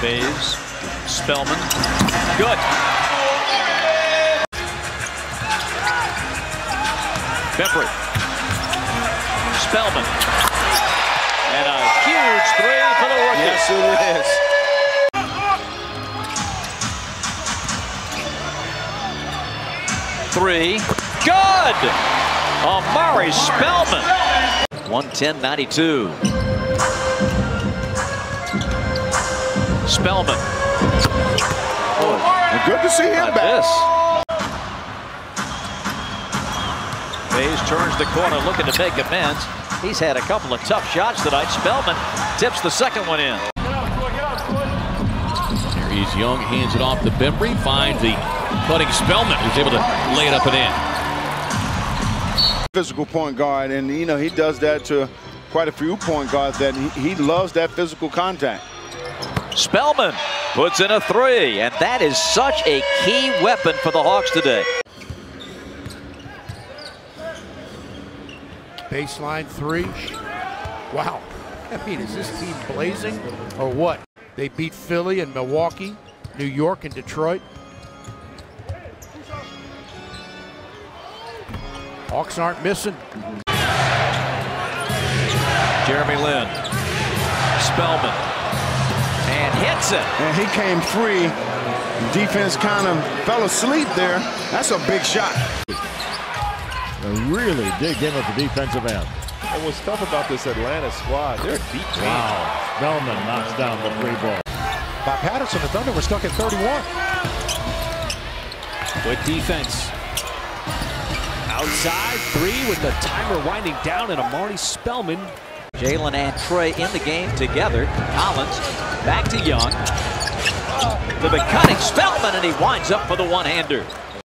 Bays, Spellman, good. Bembry, Spellman, and a huge three for the rookie. Yes, it is. Three, good. Omari Spellman. 110-92. Spellman. Oh, and good to see him Got back. this. Hayes turns the corner looking to make amends. He's had a couple of tough shots tonight. Spellman tips the second one in. Here he's Young, hands it off to Bembry, finds the cutting Spellman, who's able to lay it up and in. Physical point guard, and you know he does that to quite a few point guards. That he, he loves that physical contact. Spellman puts in a three, and that is such a key weapon for the Hawks today. Baseline three. Wow. I mean, is this team blazing or what? They beat Philly and Milwaukee, New York and Detroit. Hawks aren't missing. Jeremy Lin. Spellman. And hits it. And he came free. Defense kind of fell asleep there. That's a big shot. really dig in at the defensive end. And what's tough about this Atlanta squad, they're a deep team. Wow. Spellman knocks down the three ball. By Patterson, the Thunder were stuck at 31. Good defense. Outside, three with the timer winding down, and Omari Spellman. Jalen and Trae in the game together. Collins back to Young. The cutting Spellman, and he winds up for the one-hander.